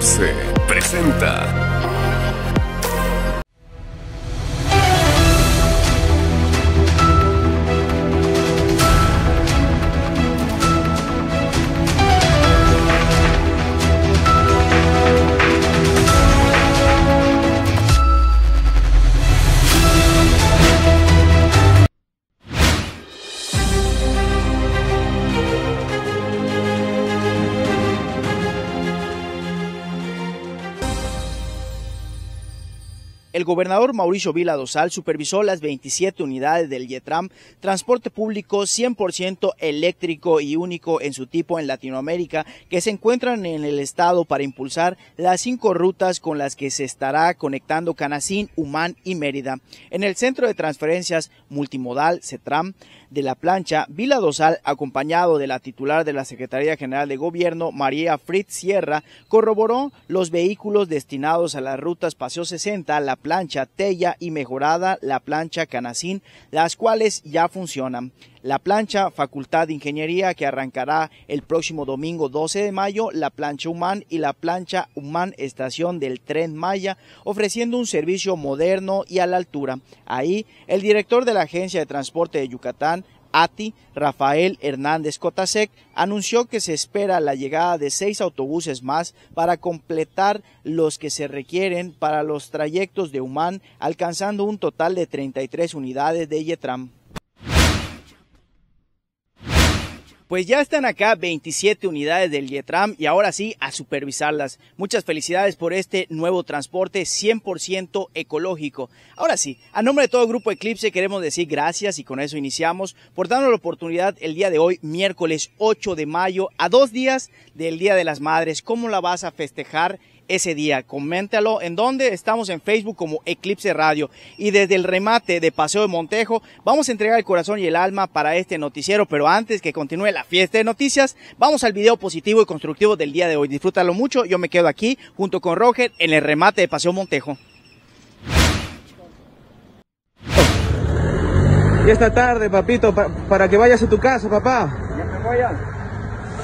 Eclipse gobernador Mauricio Vila Dosal supervisó las 27 unidades del YETRAM, transporte público 100% eléctrico y único en su tipo en Latinoamérica, que se encuentran en el estado para impulsar las cinco rutas con las que se estará conectando Canacín, Humán y Mérida. En el centro de transferencias multimodal CETRAM de la plancha, Vila Dosal, acompañado de la titular de la Secretaría General de Gobierno, María Fritz Sierra, corroboró los vehículos destinados a las rutas Paseo 60, la plancha Tella y mejorada la plancha Canacín, las cuales ya funcionan. La plancha Facultad de Ingeniería que arrancará el próximo domingo 12 de mayo, la plancha Humán y la plancha Humán Estación del Tren Maya, ofreciendo un servicio moderno y a la altura. Ahí, el director de la Agencia de Transporte de Yucatán, ATI, Rafael Hernández Cotasec, anunció que se espera la llegada de seis autobuses más para completar los que se requieren para los trayectos de Humán, alcanzando un total de 33 unidades de Yetram. Pues ya están acá 27 unidades del Yetram y ahora sí a supervisarlas. Muchas felicidades por este nuevo transporte 100% ecológico. Ahora sí, a nombre de todo el Grupo Eclipse queremos decir gracias y con eso iniciamos por darnos la oportunidad el día de hoy, miércoles 8 de mayo, a dos días del Día de las Madres. ¿Cómo la vas a festejar? Ese día. Coméntalo en donde estamos en Facebook como Eclipse Radio. Y desde el remate de Paseo de Montejo vamos a entregar el corazón y el alma para este noticiero. Pero antes que continúe la fiesta de noticias, vamos al video positivo y constructivo del día de hoy. Disfrútalo mucho. Yo me quedo aquí junto con Roger en el remate de Paseo Montejo. Y esta tarde, papito, pa- para que vayas a tu casa, papá. Ya me voy a...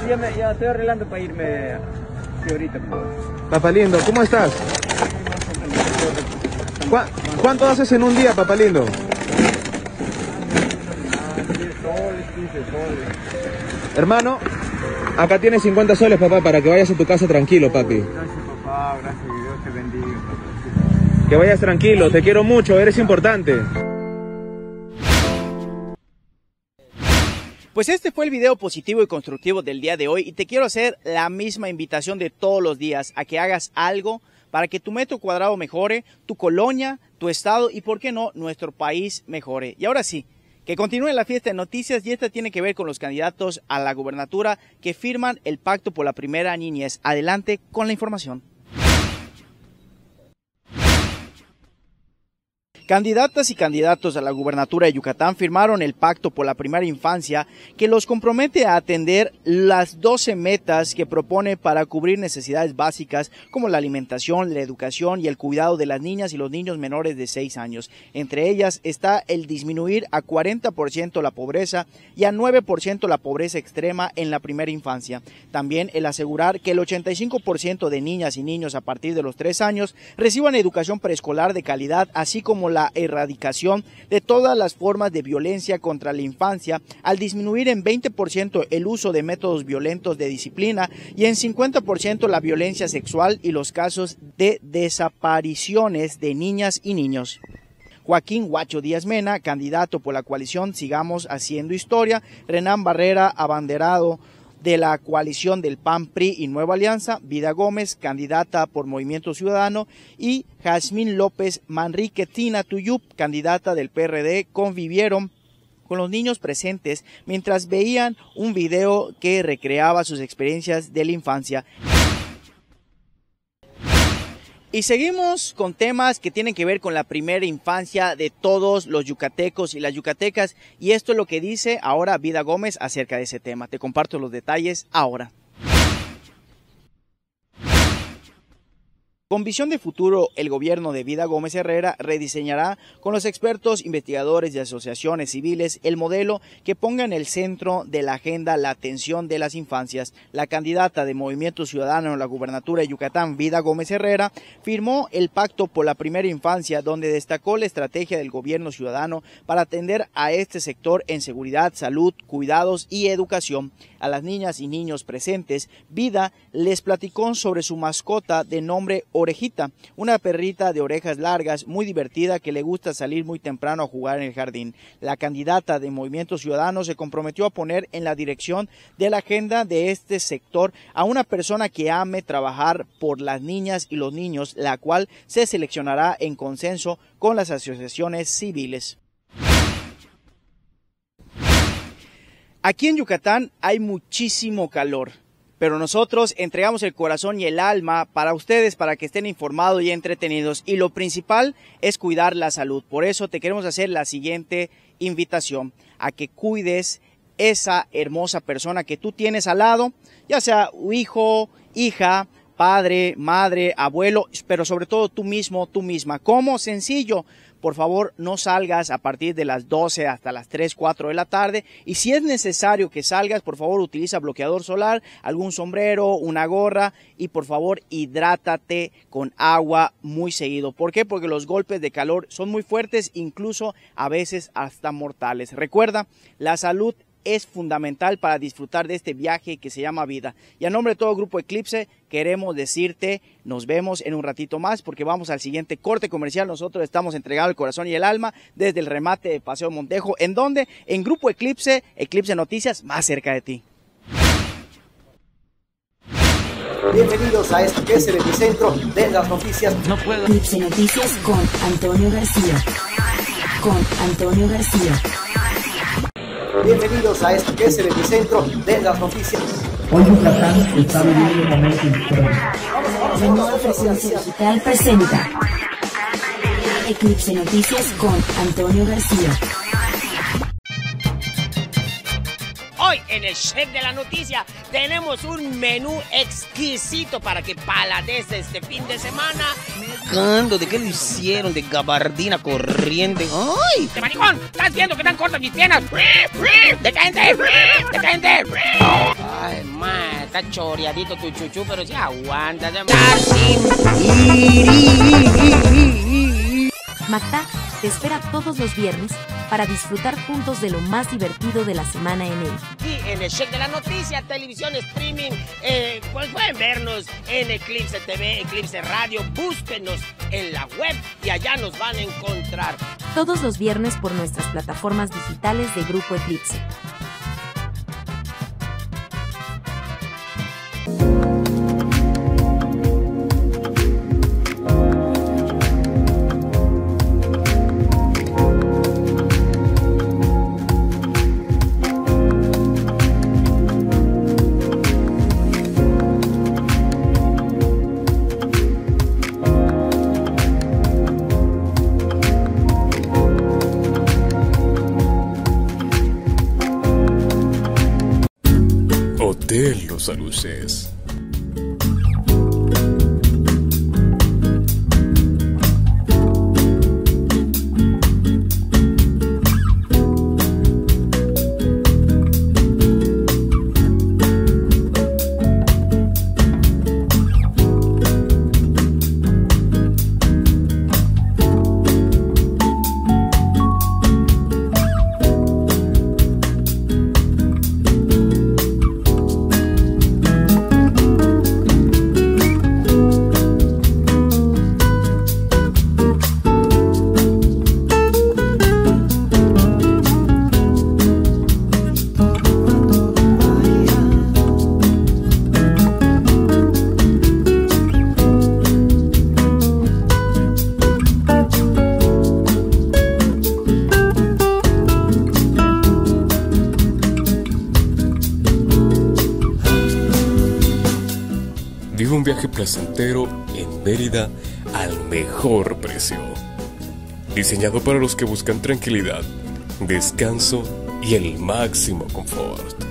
Sí, ya, me, ya estoy arreglando para irme ahorita. pues. Papá lindo, ¿cómo estás? ¿Cuá- ¿Cuánto haces en un día, papá lindo? 10 soles, 15 soles. Hermano, acá tienes 50 soles, papá, para que vayas a tu casa tranquilo, papi. Gracias papá, gracias Dios te bendiga. papá. Que vayas tranquilo, te quiero mucho, eres importante. Pues este fue el video positivo y constructivo del día de hoy y te quiero hacer la misma invitación de todos los días a que hagas algo para que tu metro cuadrado mejore, tu colonia, tu estado y, por qué no, nuestro país mejore. Y ahora sí, que continúe la fiesta de noticias y esta tiene que ver con los candidatos a la gubernatura que firman el pacto por la primera niñez. Adelante con la información. Candidatas y candidatos a la gubernatura de Yucatán firmaron el pacto por la primera infancia que los compromete a atender las 12 metas que propone para cubrir necesidades básicas como la alimentación, la educación y el cuidado de las niñas y los niños menores de 6 años. Entre ellas está el disminuir a 40% la pobreza y a 9% la pobreza extrema en la primera infancia. También el asegurar que el 85% de niñas y niños a partir de los 3 años reciban educación preescolar de calidad, así como la erradicación de todas las formas de violencia contra la infancia, al disminuir en 20% el uso de métodos violentos de disciplina y en 50% la violencia sexual y los casos de desapariciones de niñas y niños. Joaquín Huacho Díaz Mena, candidato por la coalición Sigamos Haciendo Historia, Renán Barrera, abanderado de la coalición del PAN, PRI y Nueva Alianza, Vida Gómez, candidata por Movimiento Ciudadano, y Jazmín López Manrique Tina Tuyup, candidata del PRD, convivieron con los niños presentes mientras veían un video que recreaba sus experiencias de la infancia. Y seguimos con temas que tienen que ver con la primera infancia de todos los yucatecos y las yucatecas. Y esto es lo que dice ahora Vida Gómez acerca de ese tema. Te comparto los detalles ahora. Con visión de futuro, el gobierno de Vida Gómez Herrera rediseñará con los expertos, investigadores y asociaciones civiles el modelo que ponga en el centro de la agenda la atención de las infancias. La candidata de Movimiento Ciudadano en la gubernatura de Yucatán, Vida Gómez Herrera, firmó el Pacto por la Primera Infancia, donde destacó la estrategia del gobierno ciudadano para atender a este sector en seguridad, salud, cuidados y educación. A las niñas y niños presentes, Vida les platicó sobre su mascota de nombre Orejita, una perrita de orejas largas, muy divertida que le gusta salir muy temprano a jugar en el jardín. La candidata de Movimiento Ciudadano se comprometió a poner en la dirección de la agenda de este sector a una persona que ame trabajar por las niñas y los niños, la cual se seleccionará en consenso con las asociaciones civiles. Aquí en Yucatán hay muchísimo calor pero nosotros entregamos el corazón y el alma para ustedes, para que estén informados y entretenidos. Y lo principal es cuidar la salud. Por eso te queremos hacer la siguiente invitación, a que cuides esa hermosa persona que tú tienes al lado, ya sea hijo, hija, padre, madre, abuelo, pero sobre todo tú mismo, tú misma. ¿Cómo? Sencillo por favor no salgas a partir de las 12 hasta las 3, 4 de la tarde y si es necesario que salgas, por favor utiliza bloqueador solar, algún sombrero, una gorra y por favor hidrátate con agua muy seguido. ¿Por qué? Porque los golpes de calor son muy fuertes, incluso a veces hasta mortales. Recuerda, la salud es fundamental para disfrutar de este viaje que se llama vida. Y a nombre de todo Grupo Eclipse, queremos decirte, nos vemos en un ratito más porque vamos al siguiente corte comercial. Nosotros estamos entregados el corazón y el alma desde el remate de Paseo Montejo, en donde en Grupo Eclipse, Eclipse Noticias, más cerca de ti. Bienvenidos a esto que es el epicentro de las noticias. No puedo. Eclipse Noticias con Antonio García. Con Antonio García. Bienvenidos a esto que es el epicentro de las noticias. Hoy Yucatán está viviendo un momento histórico. Digital presenta Eclipse Noticias con Antonio García. Hoy en el Chef de la Noticia tenemos un menú exquisito para que palades este fin de semana. Cando, ¿de qué lo hicieron? De gabardina corriente. ¡Ay! ¡De maricón! ¿Estás viendo que están cortas mis piernas? ¡Detente! ¡Detente! Ay, ma, está choreadito tu chuchu, pero sí aguanta. Magda te espera todos los viernes para disfrutar juntos de lo más divertido de la semana en él. Y en el Check de la Noticia, televisión, streaming, eh, pues pueden vernos en Eclipse TV, Eclipse Radio, búsquenos en la web y allá nos van a encontrar. Todos los viernes por nuestras plataformas digitales de Grupo Eclipse. Los placentero en Mérida al mejor precio. Diseñado para los que buscan tranquilidad, descanso y el máximo confort.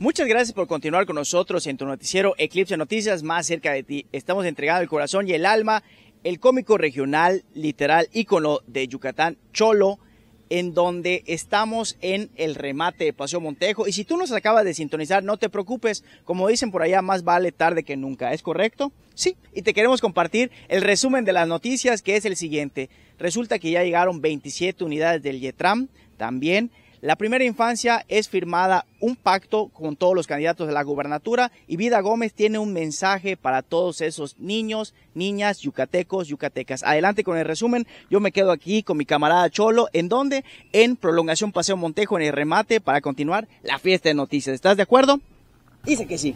Muchas gracias por continuar con nosotros en tu noticiero Eclipse Noticias más cerca de ti. Estamos entregando el corazón y el alma, el cómico regional, literal, ícono de Yucatán, Cholo, en donde estamos en el remate de Paseo Montejo. Y si tú nos acabas de sintonizar, no te preocupes, como dicen por allá, más vale tarde que nunca. ¿Es correcto? Sí, y te queremos compartir el resumen de las noticias, que es el siguiente. Resulta que ya llegaron 27 unidades del Yetram, también la primera infancia es firmada un pacto con todos los candidatos de la gubernatura y Vida Gómez tiene un mensaje para todos esos niños, niñas, yucatecos, yucatecas. Adelante con el resumen. Yo me quedo aquí con mi camarada Cholo. ¿En dónde? En Prolongación Paseo Montejo, en el remate, para continuar la fiesta de noticias. ¿Estás de acuerdo? Dice que sí.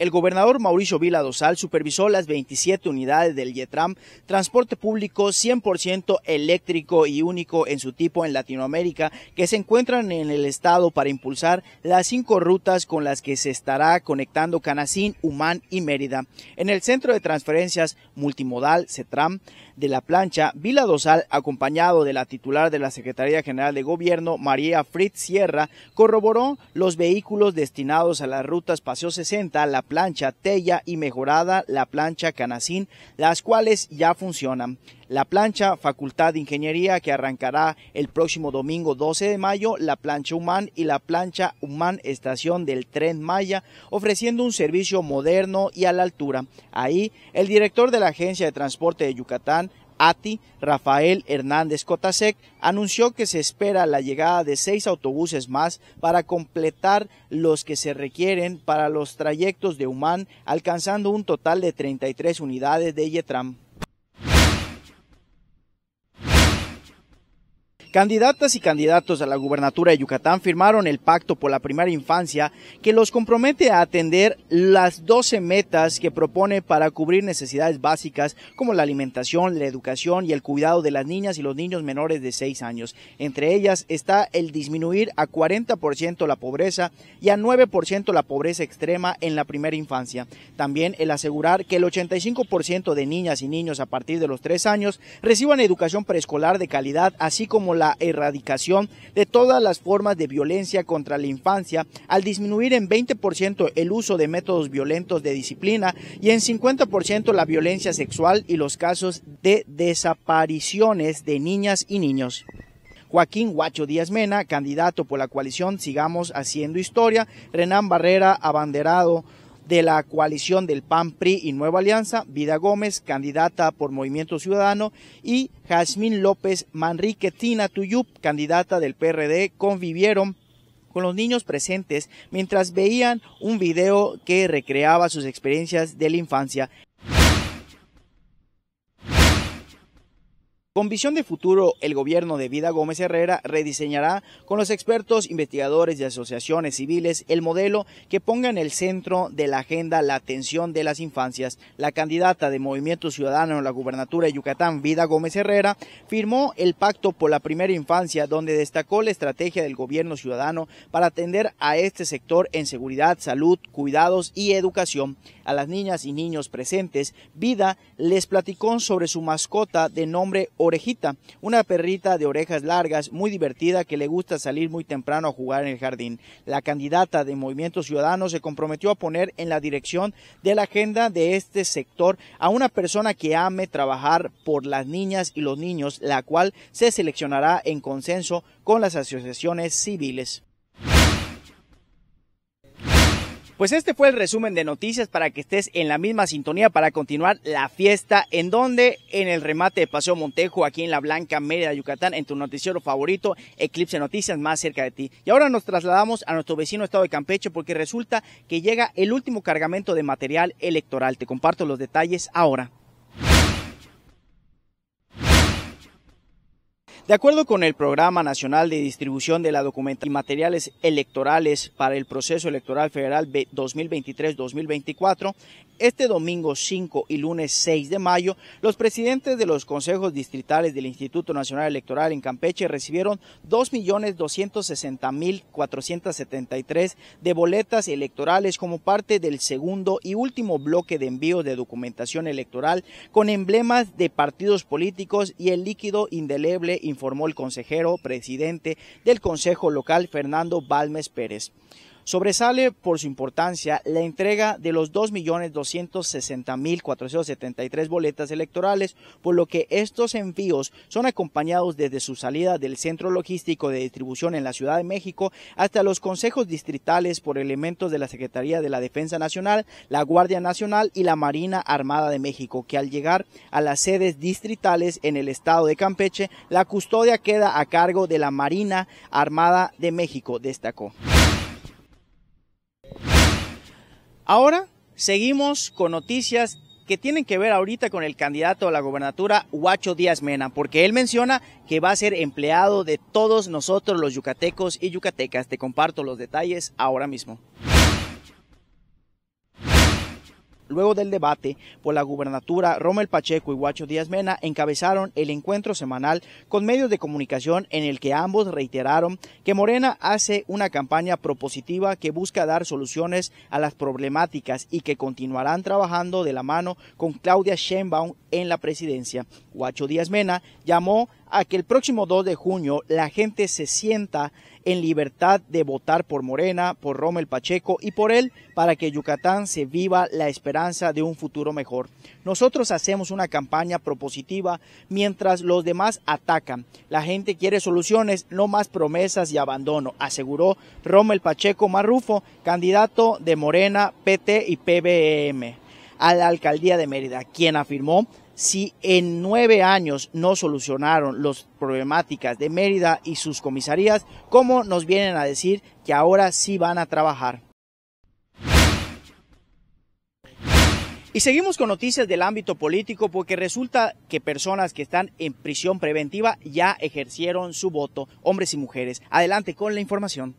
El gobernador Mauricio Vila Dosal supervisó las 27 unidades del YETRAM, transporte público 100% eléctrico y único en su tipo en Latinoamérica, que se encuentran en el estado para impulsar las cinco rutas con las que se estará conectando Canacín, Humán y Mérida. En el centro de transferencias multimodal CETRAM, de la plancha, Vila Dosal, acompañado de la titular de la Secretaría General de Gobierno, María Fritz Sierra, corroboró los vehículos destinados a las rutas Paseo 60, la plancha Tella y mejorada la plancha Canacín, las cuales ya funcionan. La plancha Facultad de Ingeniería que arrancará el próximo domingo 12 de mayo, la plancha Humán y la plancha Humán Estación del Tren Maya, ofreciendo un servicio moderno y a la altura. Ahí, el director de la Agencia de Transporte de Yucatán, ATI, Rafael Hernández Cotasec, anunció que se espera la llegada de seis autobuses más para completar los que se requieren para los trayectos de Humán, alcanzando un total de 33 unidades de Yetram. Candidatas y candidatos a la gubernatura de Yucatán firmaron el pacto por la primera infancia que los compromete a atender las 12 metas que propone para cubrir necesidades básicas como la alimentación, la educación y el cuidado de las niñas y los niños menores de 6 años. Entre ellas está el disminuir a 40% la pobreza y a 9% la pobreza extrema en la primera infancia. También el asegurar que el 85% de niñas y niños a partir de los 3 años reciban educación preescolar de calidad, así como la erradicación de todas las formas de violencia contra la infancia al disminuir en 20% el uso de métodos violentos de disciplina y en 50% la violencia sexual y los casos de desapariciones de niñas y niños. Joaquín Huacho Díaz Mena, candidato por la coalición Sigamos Haciendo Historia, Renán Barrera, abanderado de la coalición del PAN, PRI y Nueva Alianza, Vida Gómez, candidata por Movimiento Ciudadano, y Jazmín López Manrique Tina Tuyup, candidata del PRD, convivieron con los niños presentes mientras veían un video que recreaba sus experiencias de la infancia. Con visión de futuro, el gobierno de Vida Gómez Herrera rediseñará con los expertos, investigadores y asociaciones civiles el modelo que ponga en el centro de la agenda la atención de las infancias. La candidata de Movimiento Ciudadano en la gubernatura de Yucatán, Vida Gómez Herrera, firmó el pacto por la primera infancia donde destacó la estrategia del gobierno ciudadano para atender a este sector en seguridad, salud, cuidados y educación. A las niñas y niños presentes, Vida les platicó sobre su mascota de nombre Orejita, una perrita de orejas largas, muy divertida que le gusta salir muy temprano a jugar en el jardín. La candidata de Movimiento Ciudadano se comprometió a poner en la dirección de la agenda de este sector a una persona que ame trabajar por las niñas y los niños, la cual se seleccionará en consenso con las asociaciones civiles. Pues este fue el resumen de noticias para que estés en la misma sintonía para continuar la fiesta. ¿En donde En el remate de Paseo Montejo, aquí en la Blanca Mérida, Yucatán, en tu noticiero favorito, Eclipse Noticias, más cerca de ti. Y ahora nos trasladamos a nuestro vecino estado de Campeche porque resulta que llega el último cargamento de material electoral. Te comparto los detalles ahora. De acuerdo con el Programa Nacional de Distribución de la Documentación y Materiales Electorales para el Proceso Electoral Federal 2023-2024, este domingo 5 y lunes 6 de mayo, los presidentes de los consejos distritales del Instituto Nacional Electoral en Campeche recibieron 2.260.473 de boletas electorales como parte del segundo y último bloque de envío de documentación electoral con emblemas de partidos políticos y el líquido indeleble informó el consejero presidente del Consejo Local, Fernando Balmes Pérez. Sobresale por su importancia la entrega de los 2.260.473 boletas electorales, por lo que estos envíos son acompañados desde su salida del centro logístico de distribución en la Ciudad de México hasta los consejos distritales por elementos de la Secretaría de la Defensa Nacional, la Guardia Nacional y la Marina Armada de México, que al llegar a las sedes distritales en el estado de Campeche, la custodia queda a cargo de la Marina Armada de México, destacó. Ahora seguimos con noticias que tienen que ver ahorita con el candidato a la gobernatura, Huacho Díaz Mena, porque él menciona que va a ser empleado de todos nosotros los yucatecos y yucatecas. Te comparto los detalles ahora mismo. Luego del debate por la gubernatura, Romel Pacheco y Guacho Díaz Mena encabezaron el encuentro semanal con medios de comunicación en el que ambos reiteraron que Morena hace una campaña propositiva que busca dar soluciones a las problemáticas y que continuarán trabajando de la mano con Claudia Sheinbaum en la presidencia. Guacho Díaz Mena llamó a que el próximo 2 de junio la gente se sienta en libertad de votar por Morena, por Rommel Pacheco y por él para que Yucatán se viva la esperanza de un futuro mejor. Nosotros hacemos una campaña propositiva mientras los demás atacan. La gente quiere soluciones, no más promesas y abandono, aseguró Rommel Pacheco Marrufo, candidato de Morena, PT y PBM a la alcaldía de Mérida, quien afirmó si en nueve años no solucionaron las problemáticas de Mérida y sus comisarías, ¿cómo nos vienen a decir que ahora sí van a trabajar? Y seguimos con noticias del ámbito político porque resulta que personas que están en prisión preventiva ya ejercieron su voto, hombres y mujeres. Adelante con la información.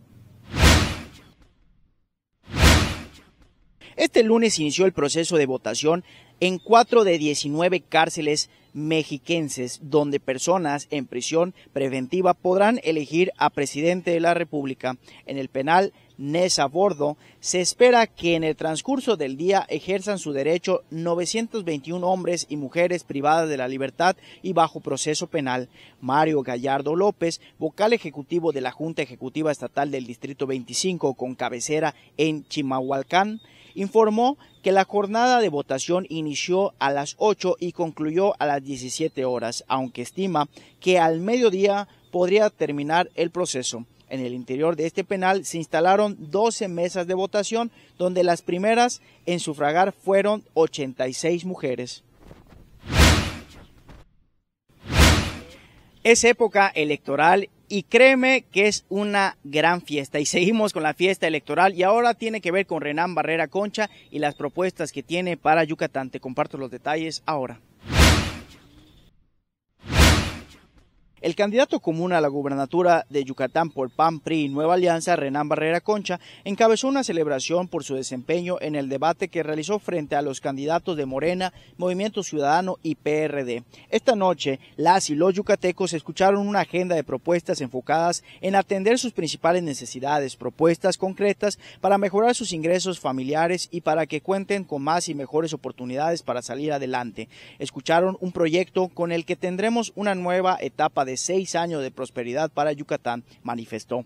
Este lunes inició el proceso de votación en cuatro de 19 cárceles mexiquenses, donde personas en prisión preventiva podrán elegir a presidente de la República. En el penal Nesa Bordo, se espera que en el transcurso del día ejerzan su derecho 921 hombres y mujeres privadas de la libertad y bajo proceso penal. Mario Gallardo López, vocal ejecutivo de la Junta Ejecutiva Estatal del Distrito 25 con cabecera en Chimahualcán, informó que la jornada de votación inició a las 8 y concluyó a las 17 horas, aunque estima que al mediodía podría terminar el proceso. En el interior de este penal se instalaron 12 mesas de votación, donde las primeras en sufragar fueron 86 mujeres. Es época electoral y créeme que es una gran fiesta. Y seguimos con la fiesta electoral y ahora tiene que ver con Renán Barrera Concha y las propuestas que tiene para Yucatán. Te comparto los detalles ahora. El candidato común a la gubernatura de Yucatán por PAN, PRI y Nueva Alianza, Renán Barrera Concha, encabezó una celebración por su desempeño en el debate que realizó frente a los candidatos de Morena, Movimiento Ciudadano y PRD. Esta noche, las y los yucatecos escucharon una agenda de propuestas enfocadas en atender sus principales necesidades, propuestas concretas para mejorar sus ingresos familiares y para que cuenten con más y mejores oportunidades para salir adelante. Escucharon un proyecto con el que tendremos una nueva etapa de seis años de prosperidad para Yucatán, manifestó.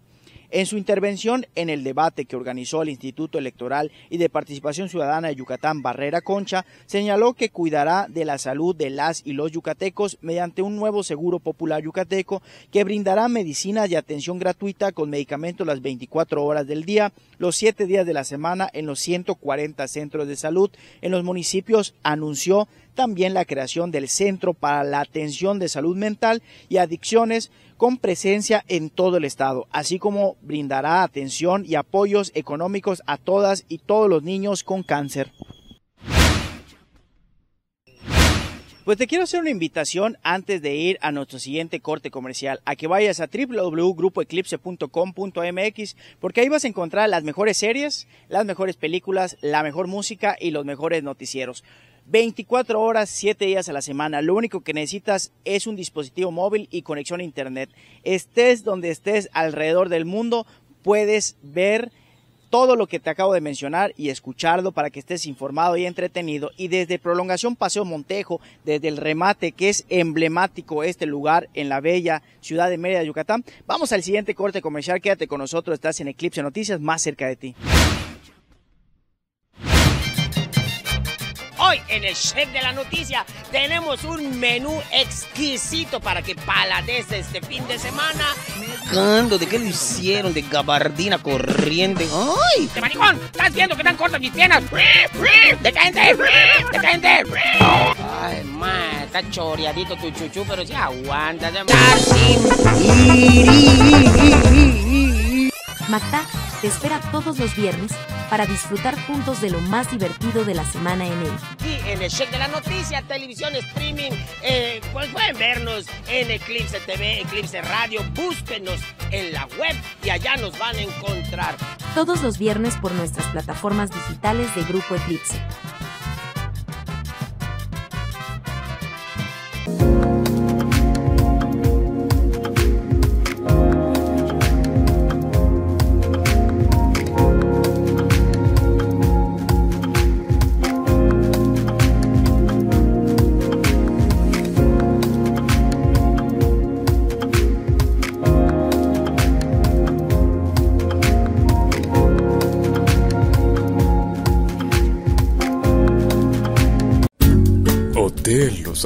En su intervención en el debate que organizó el Instituto Electoral y de Participación Ciudadana de Yucatán, Barrera Concha, señaló que cuidará de la salud de las y los yucatecos mediante un nuevo seguro popular yucateco que brindará medicina y atención gratuita con medicamentos las 24 horas del día, los 7 días de la semana en los 140 centros de salud en los municipios, anunció también la creación del Centro para la Atención de Salud Mental y Adicciones con presencia en todo el estado, así como brindará atención y apoyos económicos a todas y todos los niños con cáncer. Pues te quiero hacer una invitación antes de ir a nuestro siguiente corte comercial, a que vayas a www.grupoeclipse.com.mx porque ahí vas a encontrar las mejores series, las mejores películas, la mejor música y los mejores noticieros. 24 horas, 7 días a la semana. Lo único que necesitas es un dispositivo móvil y conexión a internet. Estés donde estés alrededor del mundo, puedes ver todo lo que te acabo de mencionar y escucharlo para que estés informado y entretenido. Y desde Prolongación Paseo Montejo, desde el remate que es emblemático este lugar en la bella ciudad de Mérida, Yucatán, vamos al siguiente corte comercial. Quédate con nosotros, estás en Eclipse Noticias más cerca de ti. Hoy en el Chef de la Noticia tenemos un menú exquisito para que palades este fin de semana. ¿de qué lo hicieron? De gabardina corriente. ¡Ay! ¡De maricón! ¿Estás viendo que están cortas mis piernas? ¡Detente! ¡Detente! Ay, ma, está choreadito tu chuchu, pero sí aguanta. Macta te espera todos los viernes para disfrutar juntos de lo más divertido de la semana en él. Y en el Check de la Noticia, televisión streaming, eh, pues pueden vernos en Eclipse TV, Eclipse Radio, búsquenos en la web y allá nos van a encontrar. Todos los viernes por nuestras plataformas digitales de Grupo Eclipse.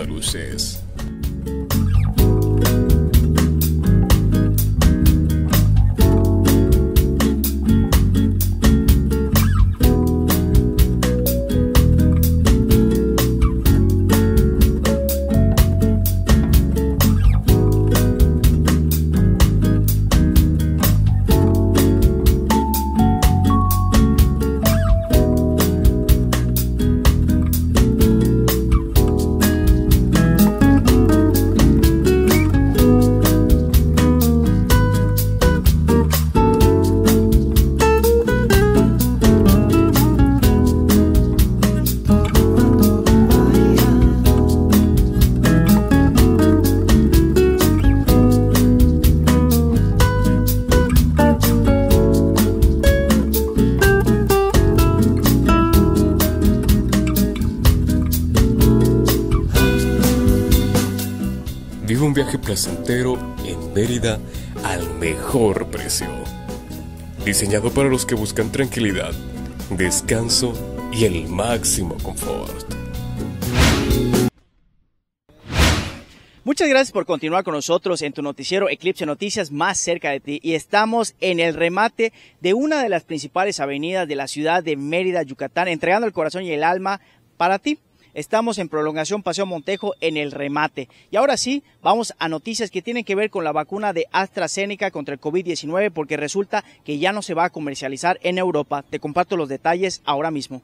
Los viaje placentero en Mérida al mejor precio. Diseñado para los que buscan tranquilidad, descanso y el máximo confort. Muchas gracias por continuar con nosotros en tu noticiero Eclipse Noticias más cerca de ti y estamos en el remate de una de las principales avenidas de la ciudad de Mérida, Yucatán, entregando el corazón y el alma para ti. Estamos en prolongación Paseo Montejo en el remate. Y ahora sí, vamos a noticias que tienen que ver con la vacuna de AstraZeneca contra el COVID-19 porque resulta que ya no se va a comercializar en Europa. Te comparto los detalles ahora mismo.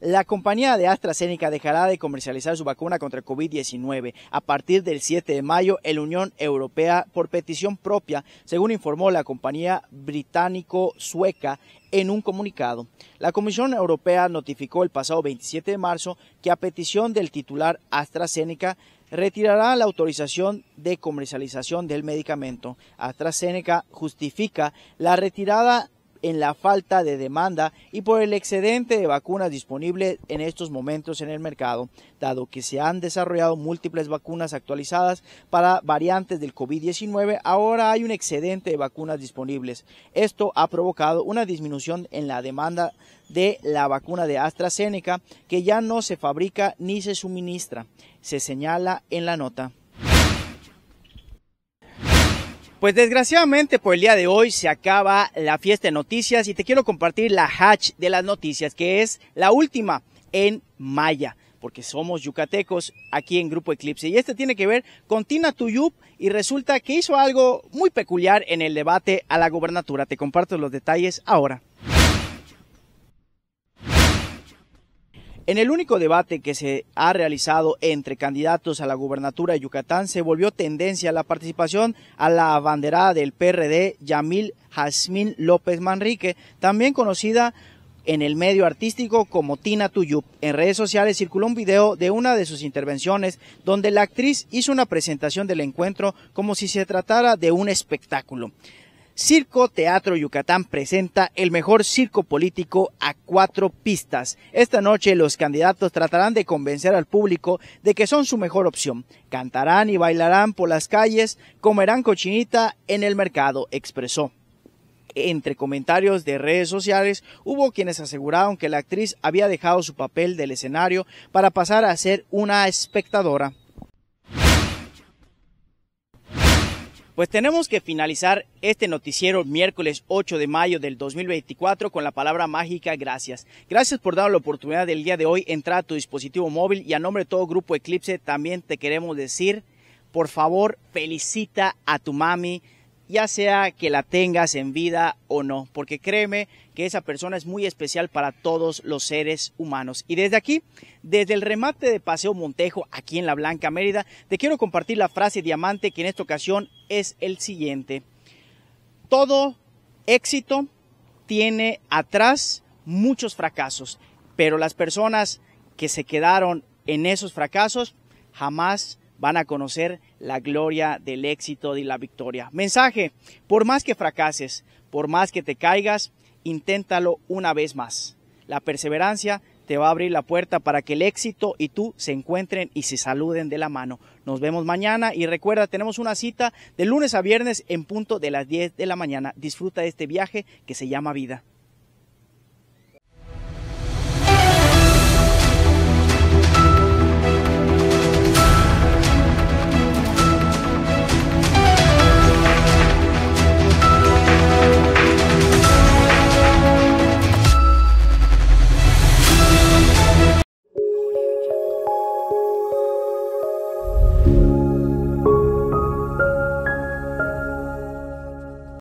La compañía de AstraZeneca dejará de comercializar su vacuna contra el COVID-19 a partir del 7 de mayo en la Unión Europea por petición propia, según informó la compañía británico-sueca en un comunicado. La Comisión Europea notificó el pasado 27 de marzo que a petición del titular AstraZeneca retirará la autorización de comercialización del medicamento. AstraZeneca justifica la retirada en la falta de demanda y por el excedente de vacunas disponibles en estos momentos en el mercado, dado que se han desarrollado múltiples vacunas actualizadas para variantes del COVID-19, ahora hay un excedente de vacunas disponibles. Esto ha provocado una disminución en la demanda de la vacuna de AstraZeneca que ya no se fabrica ni se suministra, se señala en la nota. Pues desgraciadamente por el día de hoy se acaba la fiesta de noticias y te quiero compartir la hatch de las noticias, que es la última en Maya, porque somos yucatecos aquí en Grupo Eclipse. Y este tiene que ver con Tina Tuyup y resulta que hizo algo muy peculiar en el debate a la gobernatura. Te comparto los detalles ahora. En el único debate que se ha realizado entre candidatos a la gubernatura de Yucatán se volvió tendencia la participación a la abanderada del PRD, Yamil Jazmín López Manrique, también conocida en el medio artístico como Tina Tuyup. En redes sociales circuló un video de una de sus intervenciones donde la actriz hizo una presentación del encuentro como si se tratara de un espectáculo. Circo Teatro Yucatán presenta el mejor circo político a cuatro pistas. Esta noche los candidatos tratarán de convencer al público de que son su mejor opción. Cantarán y bailarán por las calles, comerán cochinita en el mercado, expresó. Entre comentarios de redes sociales hubo quienes aseguraron que la actriz había dejado su papel del escenario para pasar a ser una espectadora. Pues tenemos que finalizar este noticiero miércoles 8 de mayo del 2024 con la palabra mágica gracias. Gracias por dar la oportunidad del día de hoy entrar a tu dispositivo móvil y a nombre de todo Grupo Eclipse también te queremos decir, por favor, felicita a tu mami, ya sea que la tengas en vida o no, porque créeme que esa persona es muy especial para todos los seres humanos. Y desde aquí, desde el remate de Paseo Montejo, aquí en la Blanca Mérida, te quiero compartir la frase diamante que en esta ocasión es el siguiente. Todo éxito tiene atrás muchos fracasos, pero las personas que se quedaron en esos fracasos jamás van a conocer la gloria del éxito y la victoria. Mensaje, por más que fracases, por más que te caigas, inténtalo una vez más. La perseverancia te va a abrir la puerta para que el éxito y tú se encuentren y se saluden de la mano. Nos vemos mañana y recuerda, tenemos una cita de lunes a viernes en punto de las 10 de la mañana. Disfruta de este viaje que se llama vida.